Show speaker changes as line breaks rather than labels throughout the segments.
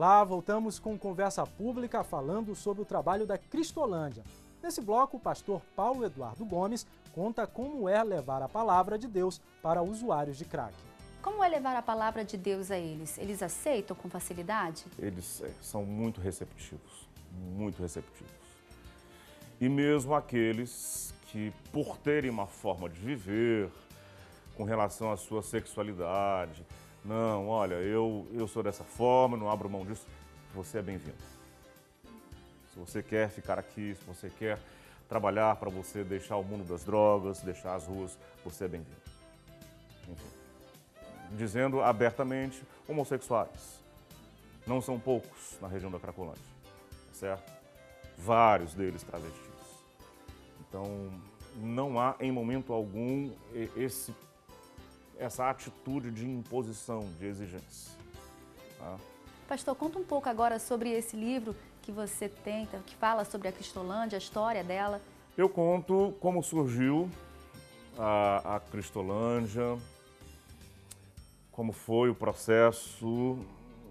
Olá, voltamos com conversa pública falando sobre o trabalho da Cristolândia. Nesse bloco, o pastor Paulo Eduardo Gomes conta como é levar a palavra de Deus para usuários de crack.
Como é levar a palavra de Deus a eles? Eles aceitam com facilidade?
Eles é, são muito receptivos, muito receptivos. E mesmo aqueles que, por terem uma forma de viver, com relação à sua sexualidade, não, olha, eu, eu sou dessa forma, não abro mão disso, você é bem-vindo. Se você quer ficar aqui, se você quer trabalhar para você deixar o mundo das drogas, deixar as ruas, você é bem-vindo. Dizendo abertamente, homossexuais. Não são poucos na região da Cracolândia, certo? Vários deles travestis. Então, não há em momento algum esse, essa atitude de imposição, de exigência. Tá?
Pastor, conta um pouco agora sobre esse livro que você tem, que fala sobre a Cristolândia, a história dela.
Eu conto como surgiu a, a Cristolândia, como foi o processo,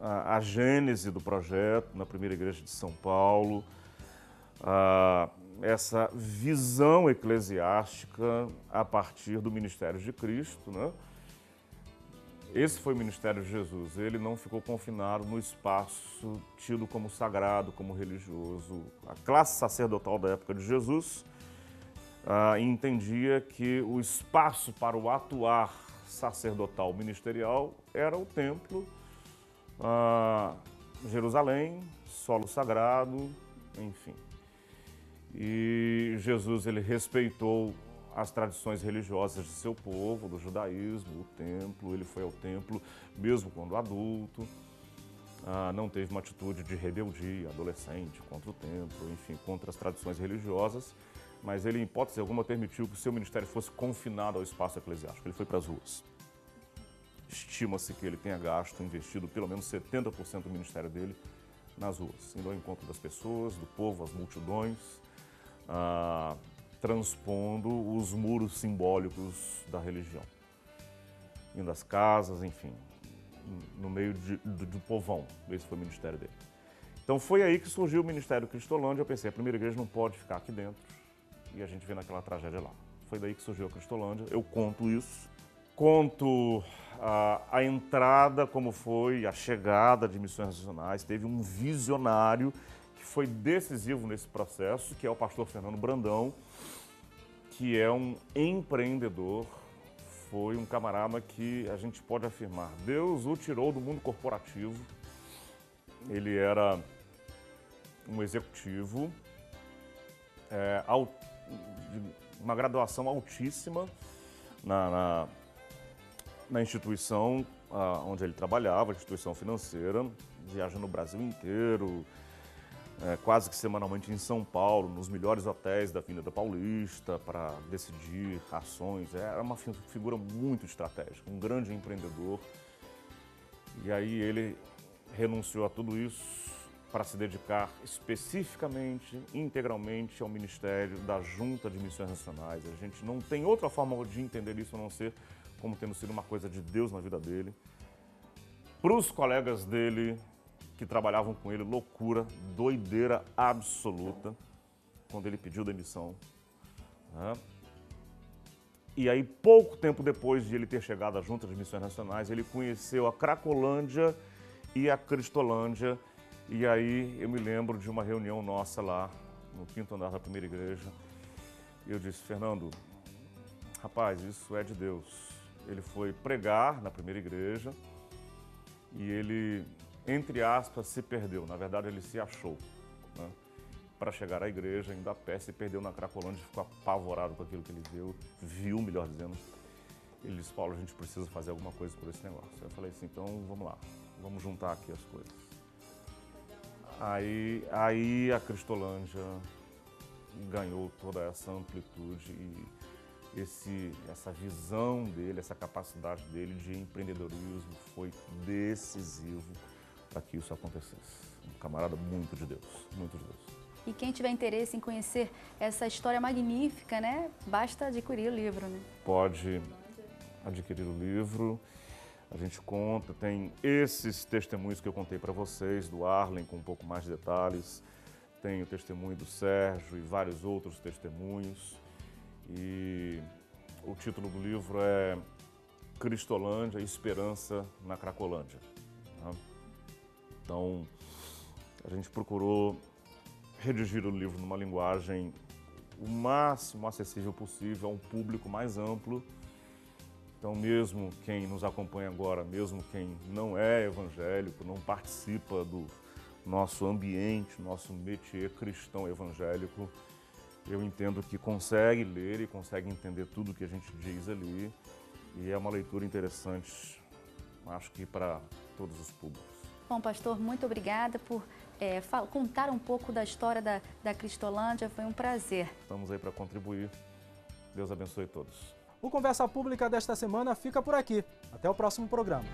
a, a, gênese do projeto na primeira igreja de São Paulo, a, essa visão eclesiástica a partir do ministério de Cristo, né? Esse foi o ministério de Jesus. Ele não ficou confinado no espaço tido como sagrado, como religioso. A classe sacerdotal da época de Jesus ah, entendia que o espaço para o atuar sacerdotal ministerial era o templo, ah, Jerusalém, solo sagrado, enfim. E Jesus ele respeitou as tradições religiosas de seu povo, do judaísmo, o templo, ele foi ao templo mesmo quando adulto, ah, não teve uma atitude de rebeldia, adolescente, contra o templo, enfim, contra as tradições religiosas, mas ele, em hipótese alguma, permitiu que o seu ministério fosse confinado ao espaço eclesiástico, ele foi para as ruas. Estima-se que ele tenha gasto, investido pelo menos 70% do ministério dele nas ruas, indo ao encontro das pessoas, do povo, as multidões, ah, transpondo os muros simbólicos da religião. Indo às casas, enfim, no meio de, do povão. Esse foi o ministério dele. Então foi aí que surgiu o Ministério Cristolândia. Eu pensei, a primeira igreja não pode ficar aqui dentro. E a gente vê naquela tragédia lá. Foi daí que surgiu a Cristolândia. Eu conto isso. Conto a, a entrada, como foi, a chegada de missões nacionais. Teve um visionário que foi decisivo nesse processo, que é o pastor Fernando Brandão, que é um empreendedor, foi um camarada que a gente pode afirmar, Deus o tirou do mundo corporativo, ele era um executivo, é, uma graduação altíssima na, na, na instituição ah, onde ele trabalhava, instituição financeira, viaja no Brasil inteiro, é, quase que semanalmente em São Paulo, nos melhores hotéis da Avenida Paulista, para decidir ações. É, era uma figura muito estratégica, um grande empreendedor. E aí ele renunciou a tudo isso para se dedicar especificamente, integralmente ao Ministério da Junta de Missões Nacionais. A gente não tem outra forma de entender isso a não ser como tendo sido uma coisa de Deus na vida dele. Para os colegas dele, que trabalhavam com ele, loucura, doideira absoluta, quando ele pediu demissão. Né? E aí, pouco tempo depois de ele ter chegado à Junta de Missões Nacionais, ele conheceu a Cracolândia e a Cristolândia. E aí eu me lembro de uma reunião nossa lá, no quinto andar da primeira igreja. Eu disse, Fernando, rapaz, isso é de Deus. Ele foi pregar na primeira igreja e ele entre aspas, se perdeu. Na verdade, ele se achou. Né? Para chegar à igreja, ainda a pé, se perdeu na Cracolândia, ficou apavorado com aquilo que ele viu, viu, melhor dizendo. Ele disse, Paulo, a gente precisa fazer alguma coisa por esse negócio. Eu falei assim, então vamos lá, vamos juntar aqui as coisas. Aí, aí a Cristolândia ganhou toda essa amplitude e esse, essa visão dele, essa capacidade dele de empreendedorismo foi decisivo para que isso acontecesse. Um camarada muito de Deus, muito de Deus.
E quem tiver interesse em conhecer essa história magnífica, né, basta adquirir o livro, né?
Pode adquirir o livro. A gente conta, tem esses testemunhos que eu contei para vocês, do Arlen, com um pouco mais de detalhes. Tem o testemunho do Sérgio e vários outros testemunhos. E o título do livro é Cristolândia, Esperança na Cracolândia. Né? Então, a gente procurou redigir o livro numa linguagem o máximo acessível possível a um público mais amplo então, mesmo quem nos acompanha agora, mesmo quem não é evangélico, não participa do nosso ambiente, nosso métier cristão evangélico, eu entendo que consegue ler e consegue entender tudo que a gente diz ali. E é uma leitura interessante, acho que para todos os públicos.
Bom, pastor, muito obrigada por é, contar um pouco da história da, da Cristolândia. Foi um prazer.
Estamos aí para contribuir. Deus abençoe todos.
O Conversa Pública desta semana fica por aqui. Até o próximo programa.